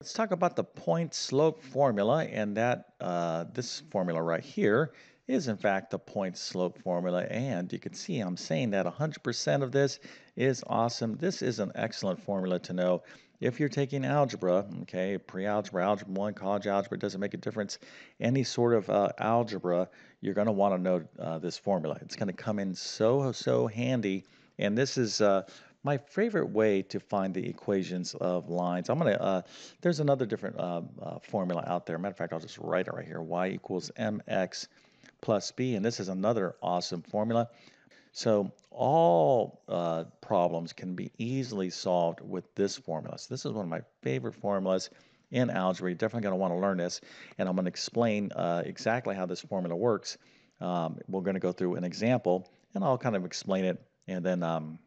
Let's talk about the point slope formula and that uh, this formula right here is in fact the point slope formula and you can see I'm saying that 100% of this is awesome. This is an excellent formula to know if you're taking algebra, okay, pre-algebra, algebra 1, college algebra, doesn't make a difference. Any sort of uh, algebra, you're going to want to know uh, this formula. It's going to come in so, so handy and this is uh, my favorite way to find the equations of lines, I'm going to, uh, there's another different uh, uh, formula out there. Matter of fact, I'll just write it right here. y equals mx plus b, and this is another awesome formula. So all uh, problems can be easily solved with this formula. So this is one of my favorite formulas in algebra. You're definitely going to want to learn this, and I'm going to explain uh, exactly how this formula works. Um, we're going to go through an example, and I'll kind of explain it, and then um,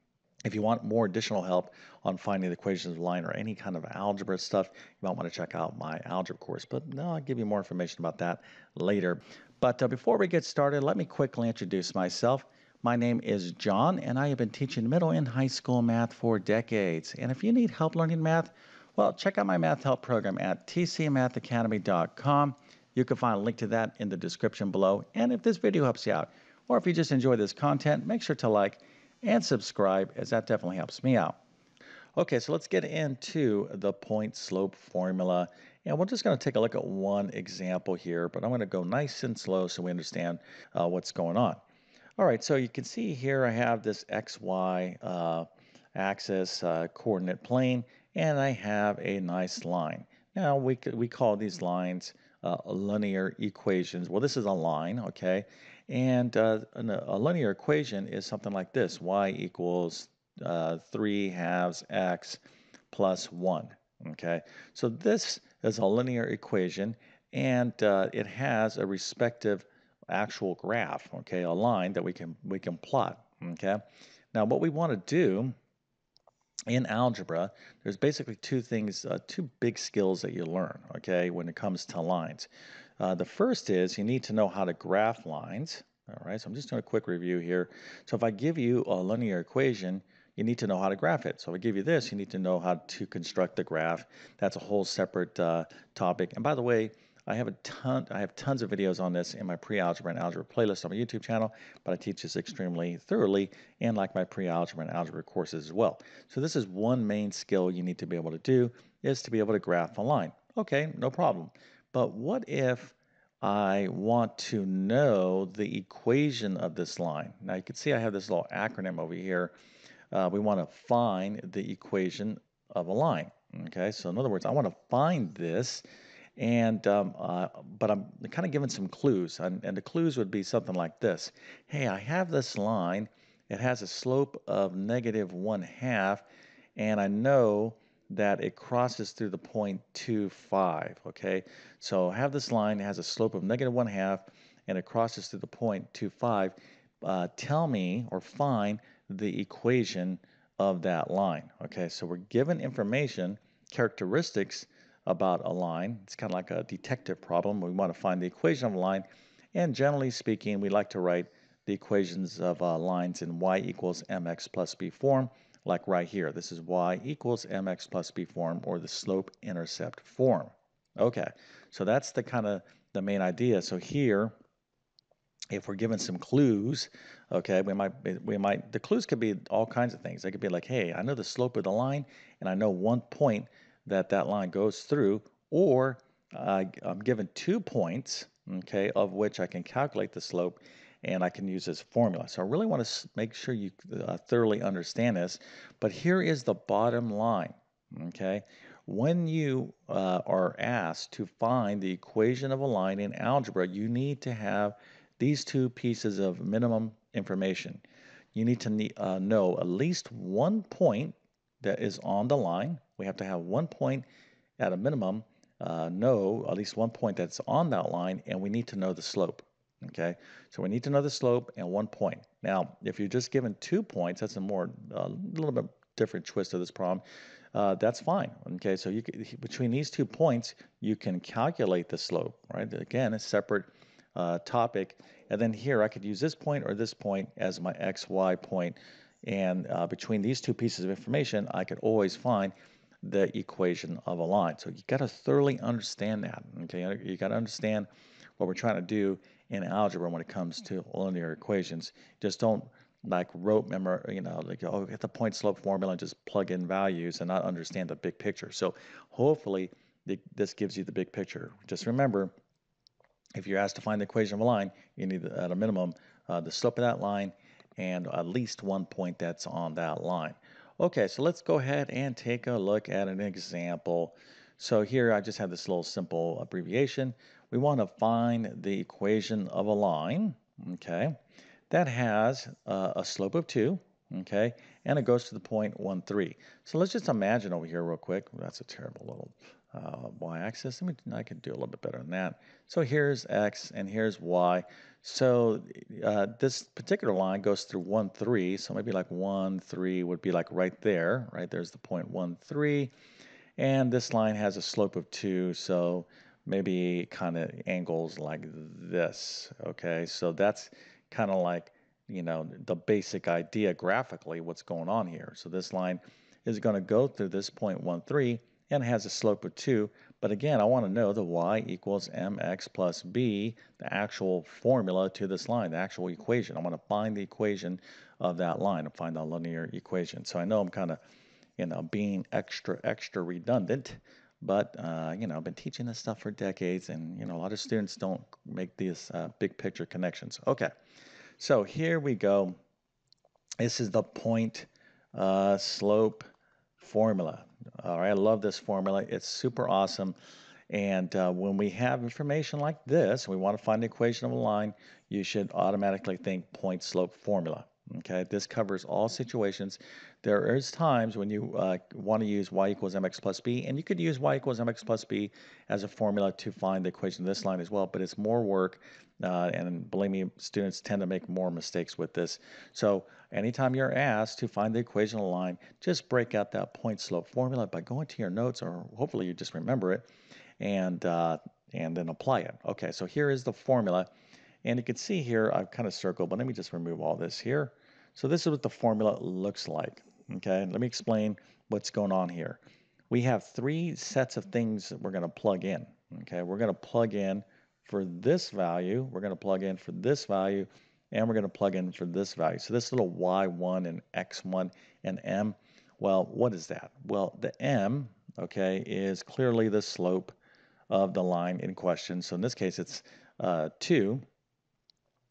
if you want more additional help on finding the equations of line or any kind of algebra stuff, you might want to check out my algebra course. But no, I'll give you more information about that later. But uh, before we get started, let me quickly introduce myself. My name is John, and I have been teaching middle and high school math for decades. And if you need help learning math, well, check out my math help program at tcmathacademy.com. You can find a link to that in the description below. And if this video helps you out, or if you just enjoy this content, make sure to like and subscribe as that definitely helps me out. Okay, so let's get into the point slope formula. And we're just going to take a look at one example here, but I'm going to go nice and slow so we understand uh, what's going on. All right, so you can see here I have this XY uh, axis uh, coordinate plane, and I have a nice line. Now, we, we call these lines uh, linear equations. Well, this is a line, okay? And uh, a linear equation is something like this. y equals uh, 3 halves x plus 1, okay? So this is a linear equation, and uh, it has a respective actual graph, okay? A line that we can, we can plot, okay? Now, what we want to do in algebra, there's basically two things, uh, two big skills that you learn, okay, when it comes to lines. Uh, the first is you need to know how to graph lines. All right, so I'm just doing a quick review here. So if I give you a linear equation, you need to know how to graph it. So if I give you this, you need to know how to construct the graph. That's a whole separate uh, topic. And by the way, I have a ton, I have tons of videos on this in my pre-algebra and algebra playlist on my YouTube channel, but I teach this extremely thoroughly and like my pre-algebra and algebra courses as well. So this is one main skill you need to be able to do is to be able to graph a line. Okay, no problem. But what if I want to know the equation of this line? Now you can see I have this little acronym over here. Uh, we want to find the equation of a line. Okay, so in other words, I want to find this and um, uh, but I'm kind of given some clues, and, and the clues would be something like this: Hey, I have this line. It has a slope of negative one half, and I know that it crosses through the point two five. Okay, so have this line. It has a slope of negative one half, and it crosses through the point two five. Uh, tell me or find the equation of that line. Okay, so we're given information, characteristics about a line. It's kind of like a detective problem. We want to find the equation of a line. And generally speaking, we like to write the equations of uh, lines in y equals mx plus b form, like right here. This is y equals mx plus b form, or the slope-intercept form. Okay, so that's the kind of the main idea. So here, if we're given some clues, okay, we might we might the clues could be all kinds of things. They could be like, hey, I know the slope of the line, and I know one point that that line goes through, or uh, I'm given two points, okay, of which I can calculate the slope and I can use this formula. So I really want to make sure you uh, thoroughly understand this, but here is the bottom line, okay? When you uh, are asked to find the equation of a line in algebra, you need to have these two pieces of minimum information. You need to uh, know at least one point that is on the line. We have to have one point at a minimum, uh, know at least one point that's on that line, and we need to know the slope. Okay, so we need to know the slope and one point. Now, if you're just given two points, that's a more a little bit different twist of this problem. Uh, that's fine. Okay, so you can, between these two points, you can calculate the slope. Right, again, a separate uh, topic. And then here, I could use this point or this point as my x, y point point. and uh, between these two pieces of information, I could always find the equation of a line. So you got to thoroughly understand that. Okay, you got to understand what we're trying to do in algebra when it comes to linear equations. Just don't like rote memory, you know, like oh, get the point slope formula and just plug in values and not understand the big picture. So hopefully the, this gives you the big picture. Just remember, if you're asked to find the equation of a line, you need at a minimum uh, the slope of that line and at least one point that's on that line. Okay, so let's go ahead and take a look at an example. So here I just have this little simple abbreviation. We want to find the equation of a line, okay, that has uh, a slope of 2, okay, and it goes to the point 1, 3. So let's just imagine over here real quick. That's a terrible little uh, y-axis. I can do a little bit better than that. So here's x and here's y. So uh, this particular line goes through 1, 3. So maybe like 1, 3 would be like right there. Right there's the point 1, 3. And this line has a slope of 2. So maybe kind of angles like this. Okay, so that's kind of like, you know, the basic idea graphically what's going on here. So this line is going to go through this point 1, 3 and has a slope of 2. But again, I want to know the y equals mx plus b, the actual formula to this line, the actual equation. I want to find the equation of that line and find the linear equation. So I know I'm kind of, you know, being extra, extra redundant, but, uh, you know, I've been teaching this stuff for decades and, you know, a lot of students don't make these uh, big picture connections. Okay, so here we go. This is the point uh, slope formula. All right, I love this formula. It's super awesome. And uh, when we have information like this, we want to find the equation of a line, you should automatically think point slope formula. Okay, this covers all situations. There is times when you uh, want to use y equals mx plus b, and you could use y equals mx plus b as a formula to find the equation of this line as well, but it's more work, uh, and believe me, students tend to make more mistakes with this. So anytime you're asked to find the equation of a line, just break out that point slope formula by going to your notes, or hopefully you just remember it, and, uh, and then apply it. Okay, so here is the formula. And you can see here, I've kind of circled, but let me just remove all this here. So this is what the formula looks like. Okay, let me explain what's going on here. We have three sets of things that we're going to plug in. Okay, we're going to plug in for this value, we're going to plug in for this value, and we're going to plug in for this value. So this little y1 and x1 and m, well, what is that? Well, the m, okay, is clearly the slope of the line in question. So in this case, it's uh, 2.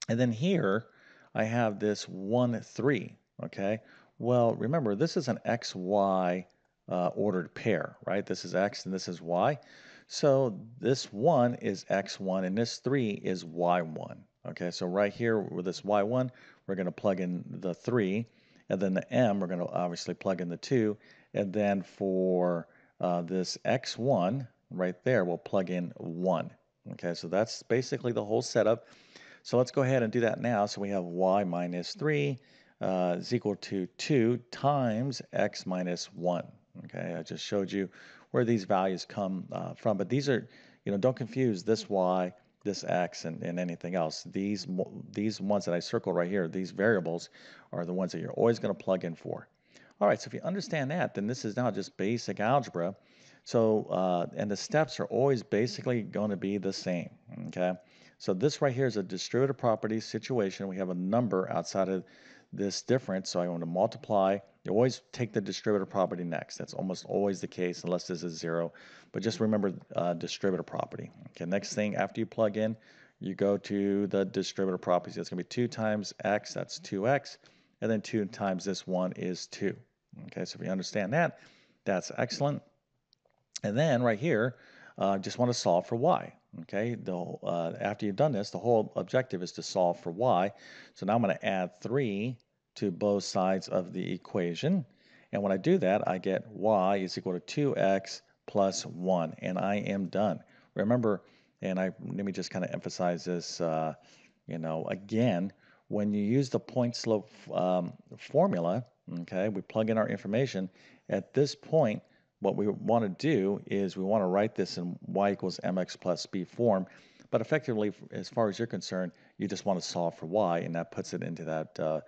And then here, I have this 1, 3, okay? Well, remember, this is an XY uh, ordered pair, right? This is X and this is Y. So this 1 is X1 and this 3 is Y1, okay? So right here with this Y1, we're going to plug in the 3, and then the M, we're going to obviously plug in the 2, and then for uh, this X1 right there, we'll plug in 1. Okay, so that's basically the whole setup. So let's go ahead and do that now. So we have y minus 3 uh, is equal to 2 times x minus 1. Okay, I just showed you where these values come uh, from. But these are, you know, don't confuse this y, this x, and, and anything else. These, these ones that I circled right here, these variables, are the ones that you're always going to plug in for. All right, so if you understand that, then this is now just basic algebra. So, uh, and the steps are always basically going to be the same, okay? So this right here is a distributive property situation. We have a number outside of this difference, so I want to multiply. You always take the distributive property next. That's almost always the case unless this is zero. But just remember uh, distributive property. Okay, next thing after you plug in, you go to the distributive properties. That's going to be 2 times x, that's 2x, and then 2 times this 1 is 2. Okay, so if you understand that, that's excellent. And then right here, uh, just want to solve for y. Okay, the, uh, after you've done this, the whole objective is to solve for y. So now I'm going to add 3 to both sides of the equation. And when I do that, I get y is equal to 2x plus 1, and I am done. Remember, and I let me just kind of emphasize this, uh, you know, again, when you use the point slope um, formula, okay, we plug in our information, at this point, what we want to do is we want to write this in y equals mx plus b form. But effectively, as far as you're concerned, you just want to solve for y, and that puts it into that uh,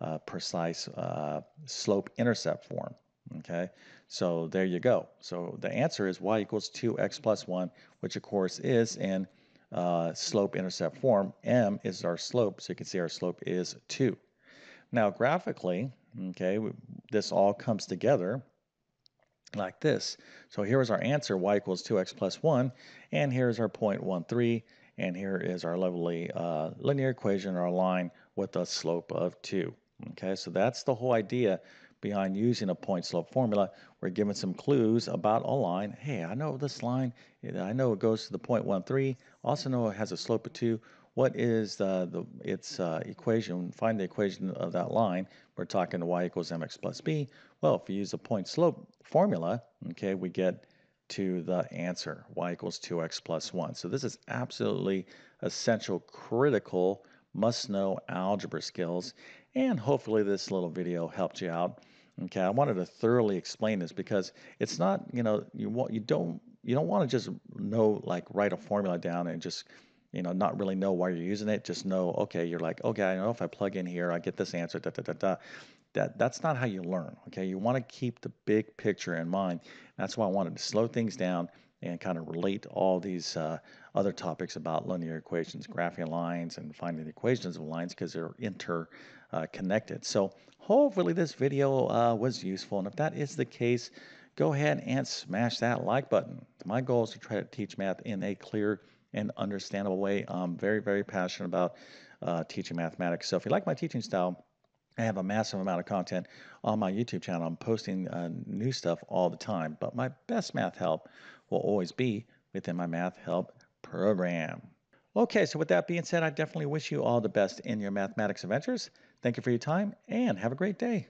uh, precise uh, slope intercept form. Okay, so there you go. So the answer is y equals 2x plus 1, which of course is in uh, slope-intercept form. m is our slope, so you can see our slope is 2. Now graphically, okay, this all comes together like this. So here is our answer, y equals 2x plus 1, and here's our 0.13, and here is our lovely uh, linear equation, our line with a slope of 2. Okay, so that's the whole idea behind using a point slope formula. We're given some clues about a line. Hey, I know this line, I know it goes to the 0.13, also know it has a slope of 2. What is the, the its uh, equation? Find the equation of that line. We're talking y equals mx plus b. Well, if we use the point slope formula, okay, we get to the answer, y equals 2x plus 1. So this is absolutely essential, critical, must-know algebra skills. And hopefully this little video helped you out. Okay, I wanted to thoroughly explain this because it's not, you know, you want you don't you don't want to just know like write a formula down and just you know not really know why you're using it. Just know, okay, you're like, okay, I know if I plug in here, I get this answer. Da da da da. That that's not how you learn. Okay, you want to keep the big picture in mind. That's why I wanted to slow things down and kind of relate all these uh, other topics about linear equations, graphing lines, and finding the equations of lines because they're interconnected. Uh, so hopefully this video uh, was useful, and if that is the case, go ahead and smash that like button. My goal is to try to teach math in a clear and understandable way. I'm very, very passionate about uh, teaching mathematics. So if you like my teaching style, I have a massive amount of content on my YouTube channel. I'm posting uh, new stuff all the time, but my best math help will always be within my Math Help program. Okay, so with that being said, I definitely wish you all the best in your mathematics adventures. Thank you for your time and have a great day.